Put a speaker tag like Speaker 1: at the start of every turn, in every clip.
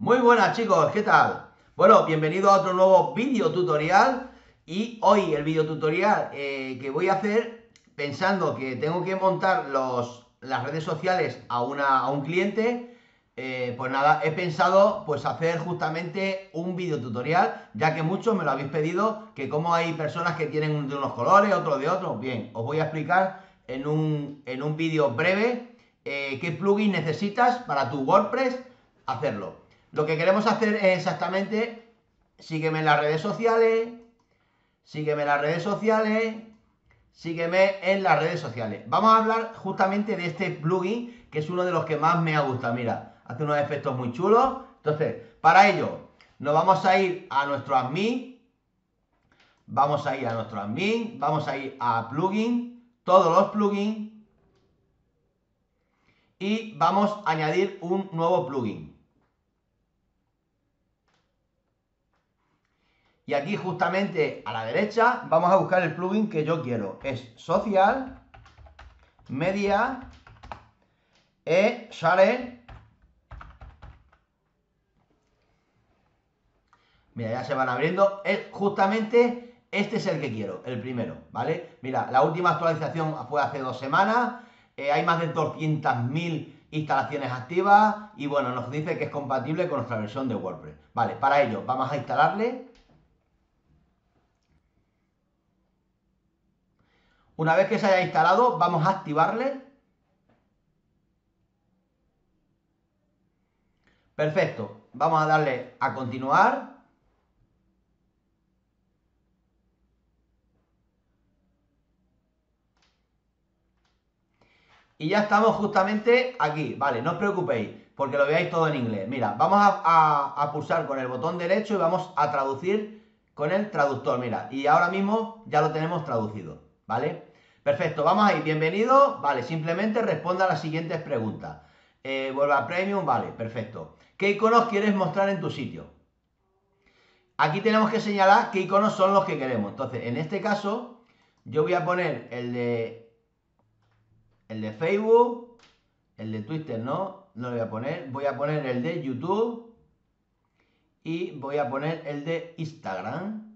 Speaker 1: Muy buenas chicos, ¿qué tal? Bueno, bienvenido a otro nuevo vídeo tutorial. Y hoy el vídeo tutorial eh, que voy a hacer pensando que tengo que montar los, las redes sociales a, una, a un cliente eh, pues nada, he pensado pues hacer justamente un vídeo tutorial ya que muchos me lo habéis pedido que como hay personas que tienen de unos colores, otros de otros. Bien, os voy a explicar en un, en un vídeo breve eh, qué plugin necesitas para tu WordPress hacerlo lo que queremos hacer es exactamente, sígueme en las redes sociales, sígueme en las redes sociales, sígueme en las redes sociales. Vamos a hablar justamente de este plugin, que es uno de los que más me ha gustado. Mira, hace unos efectos muy chulos. Entonces, para ello, nos vamos a ir a nuestro admin, vamos a ir a nuestro admin, vamos a ir a plugin, todos los plugins, y vamos a añadir un nuevo plugin. Y aquí justamente a la derecha vamos a buscar el plugin que yo quiero. Es Social, Media, e Share. Mira, ya se van abriendo. Es justamente este es el que quiero, el primero, ¿vale? Mira, la última actualización fue hace dos semanas. Eh, hay más de 200.000 instalaciones activas y bueno, nos dice que es compatible con nuestra versión de WordPress. Vale, para ello vamos a instalarle Una vez que se haya instalado, vamos a activarle. Perfecto. Vamos a darle a continuar. Y ya estamos justamente aquí. Vale, no os preocupéis, porque lo veáis todo en inglés. Mira, vamos a, pulsar con el botón derecho y vamos a traducir con el traductor. Mira, y ahora mismo ya lo tenemos traducido. ¿Vale? Perfecto, vamos ahí, bienvenido. Vale, simplemente responda a las siguientes preguntas. Eh, vuelva a Premium, vale, perfecto. ¿Qué iconos quieres mostrar en tu sitio? Aquí tenemos que señalar qué iconos son los que queremos. Entonces, en este caso, yo voy a poner el de el de Facebook, el de Twitter no, no lo voy a poner. Voy a poner el de YouTube y voy a poner el de Instagram.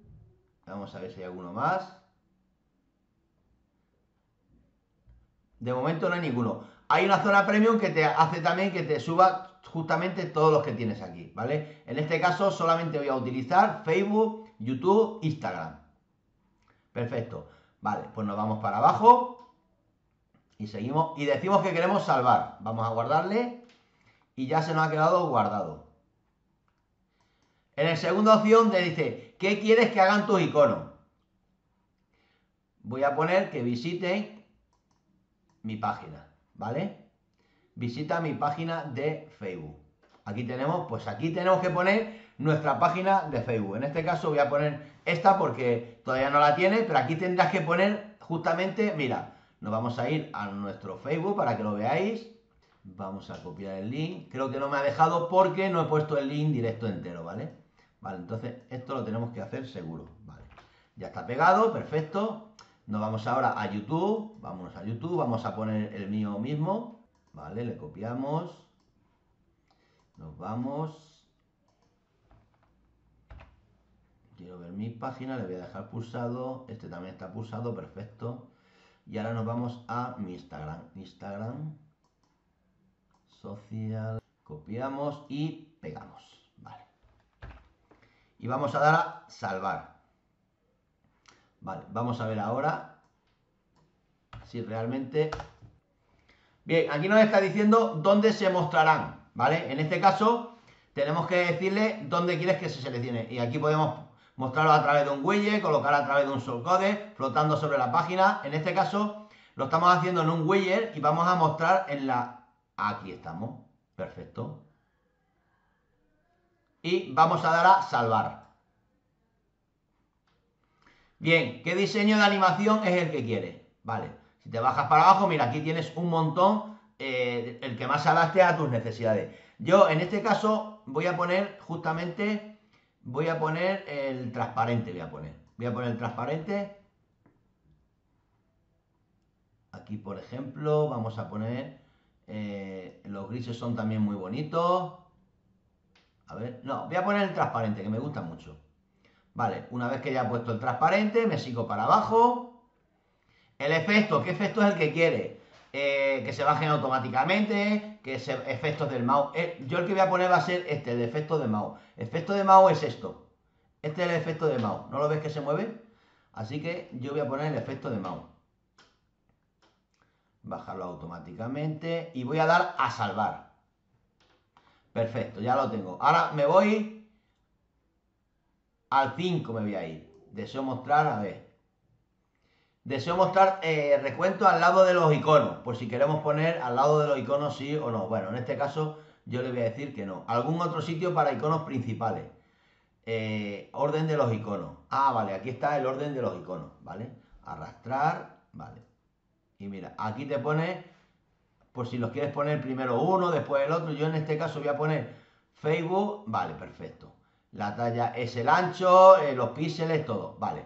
Speaker 1: Vamos a ver si hay alguno más. De momento no hay ninguno. Hay una zona premium que te hace también que te suba justamente todos los que tienes aquí, ¿vale? En este caso solamente voy a utilizar Facebook, YouTube, Instagram. Perfecto. Vale, pues nos vamos para abajo y seguimos y decimos que queremos salvar. Vamos a guardarle y ya se nos ha quedado guardado. En la segunda opción te dice, ¿qué quieres que hagan tus iconos? Voy a poner que visiten mi página, ¿vale? Visita mi página de Facebook. Aquí tenemos, pues aquí tenemos que poner nuestra página de Facebook. En este caso voy a poner esta porque todavía no la tiene, pero aquí tendrás que poner justamente, mira, nos vamos a ir a nuestro Facebook para que lo veáis. Vamos a copiar el link. Creo que no me ha dejado porque no he puesto el link directo entero, ¿vale? Vale, entonces esto lo tenemos que hacer seguro, ¿vale? Ya está pegado, perfecto. Nos vamos ahora a YouTube, vámonos a YouTube, vamos a poner el mío mismo, ¿vale? Le copiamos, nos vamos, quiero ver mi página, le voy a dejar pulsado, este también está pulsado, perfecto, y ahora nos vamos a mi Instagram, Instagram, social, copiamos y pegamos, ¿vale? Y vamos a dar a salvar. Vale, vamos a ver ahora si realmente... Bien, aquí nos está diciendo dónde se mostrarán, ¿vale? En este caso tenemos que decirle dónde quieres que se seleccione. Y aquí podemos mostrarlo a través de un widget, colocar a través de un shortcode, flotando sobre la página. En este caso lo estamos haciendo en un widget y vamos a mostrar en la... Aquí estamos, perfecto. Y vamos a dar a salvar. Bien, ¿qué diseño de animación es el que quieres? Vale, si te bajas para abajo, mira, aquí tienes un montón, eh, el que más adapte a tus necesidades. Yo, en este caso, voy a poner justamente, voy a poner el transparente, voy a poner. Voy a poner el transparente. Aquí, por ejemplo, vamos a poner, eh, los grises son también muy bonitos. A ver, no, voy a poner el transparente, que me gusta mucho. Vale, una vez que ya he puesto el transparente, me sigo para abajo. El efecto, ¿qué efecto es el que quiere? Eh, que se bajen automáticamente, que se, efectos del mouse. Eh, yo el que voy a poner va a ser este, el efecto de mouse. Efecto de mouse es esto. Este es el efecto de mouse. ¿No lo ves que se mueve? Así que yo voy a poner el efecto de mouse. Bajarlo automáticamente y voy a dar a salvar. Perfecto, ya lo tengo. Ahora me voy al 5 me voy a ir. Deseo mostrar, a ver. Deseo mostrar eh, recuento al lado de los iconos, por si queremos poner al lado de los iconos sí o no. Bueno, en este caso yo le voy a decir que no. Algún otro sitio para iconos principales. Eh, orden de los iconos. Ah, vale, aquí está el orden de los iconos, ¿vale? Arrastrar, vale. Y mira, aquí te pone, por si los quieres poner primero uno, después el otro. Yo en este caso voy a poner Facebook, vale, perfecto. La talla es el ancho, eh, los píxeles, todo, vale.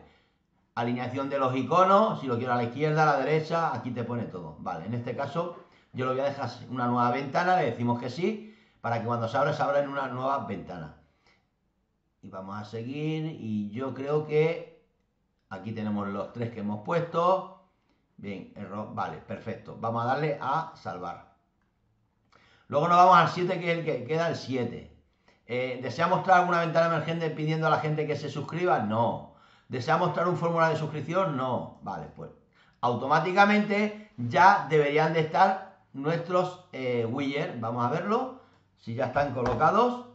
Speaker 1: Alineación de los iconos, si lo quiero a la izquierda, a la derecha, aquí te pone todo. Vale, en este caso yo lo voy a dejar una nueva ventana, le decimos que sí, para que cuando se abra, se abra en una nueva ventana. Y vamos a seguir y yo creo que aquí tenemos los tres que hemos puesto. Bien, error, vale, perfecto. Vamos a darle a salvar. Luego nos vamos al 7 que es el que queda el 7 eh, ¿desea mostrar alguna ventana emergente pidiendo a la gente que se suscriba? no ¿desea mostrar un formulario de suscripción? no, vale, pues automáticamente ya deberían de estar nuestros eh, vamos a verlo si ya están colocados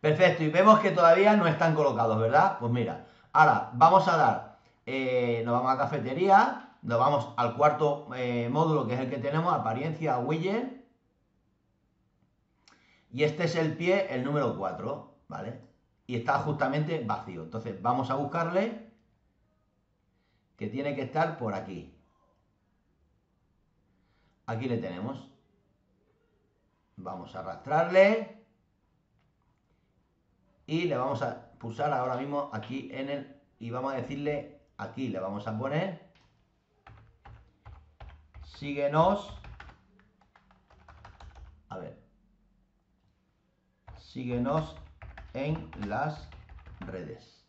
Speaker 1: Perfecto, y vemos que todavía no están colocados, ¿verdad? Pues mira, ahora vamos a dar, eh, nos vamos a cafetería, nos vamos al cuarto eh, módulo que es el que tenemos, apariencia, widget. Y este es el pie, el número 4, ¿vale? Y está justamente vacío. Entonces vamos a buscarle, que tiene que estar por aquí. Aquí le tenemos. Vamos a arrastrarle y le vamos a pulsar ahora mismo aquí en el y vamos a decirle aquí le vamos a poner. Síguenos. A ver. Síguenos en las redes.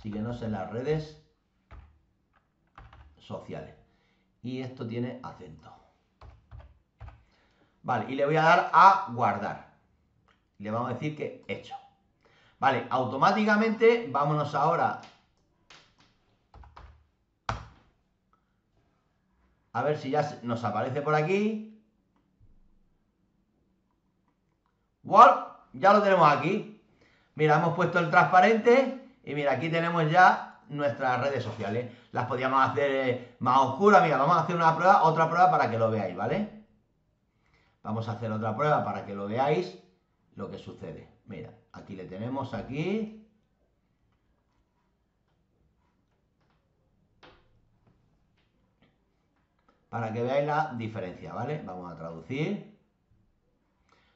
Speaker 1: Síguenos en las redes sociales. Y esto tiene acento. Vale y le voy a dar a guardar. Le vamos a decir que hecho. Vale, automáticamente vámonos ahora a ver si ya nos aparece por aquí. ¡Wow! Ya lo tenemos aquí. Mira, hemos puesto el transparente y mira, aquí tenemos ya nuestras redes sociales. Las podríamos hacer eh, más oscuras. Mira, vamos a hacer una prueba, otra prueba para que lo veáis, ¿vale? Vamos a hacer otra prueba para que lo veáis lo que sucede. Mira, aquí le tenemos aquí. Para que veáis la diferencia, ¿vale? Vamos a traducir.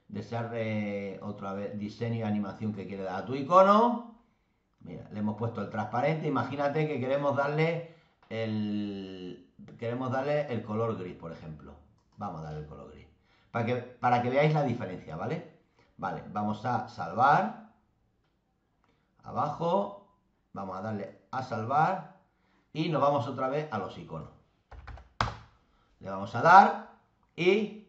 Speaker 1: Desear eh, otra vez diseño y animación que quiere dar a tu icono. Mira, le hemos puesto el transparente. Imagínate que queremos darle el queremos darle el color gris, por ejemplo. Vamos a darle el color gris. Para que, para que veáis la diferencia, ¿vale? Vale, vamos a salvar. Abajo. Vamos a darle a salvar. Y nos vamos otra vez a los iconos. Le vamos a dar. Y...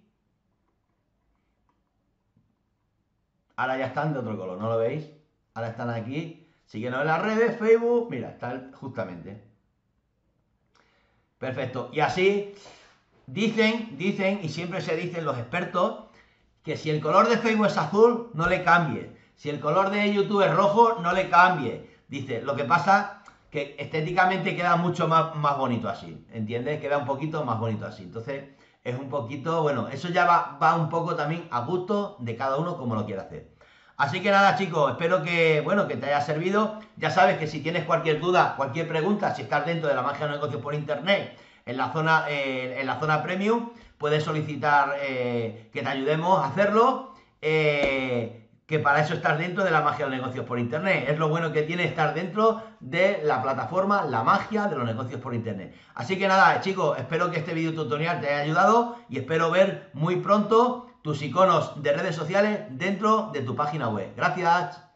Speaker 1: Ahora ya están de otro color, ¿no lo veis? Ahora están aquí. Síguenos en las redes, Facebook. Mira, están justamente. Perfecto. Y así dicen, dicen, y siempre se dicen los expertos, que si el color de Facebook es azul, no le cambie. Si el color de YouTube es rojo, no le cambie. Dice, lo que pasa que estéticamente queda mucho más, más bonito así, ¿entiendes? Queda un poquito más bonito así. Entonces, es un poquito, bueno, eso ya va, va un poco también a gusto de cada uno como lo quiera hacer. Así que nada, chicos, espero que, bueno, que te haya servido. Ya sabes que si tienes cualquier duda, cualquier pregunta, si estás dentro de la magia de negocios por internet, en la zona, eh, en la zona premium, puedes solicitar eh, que te ayudemos a hacerlo. Eh, que para eso estás dentro de la magia de los negocios por Internet. Es lo bueno que tiene estar dentro de la plataforma La Magia de los Negocios por Internet. Así que nada, chicos, espero que este video tutorial te haya ayudado y espero ver muy pronto tus iconos de redes sociales dentro de tu página web. Gracias.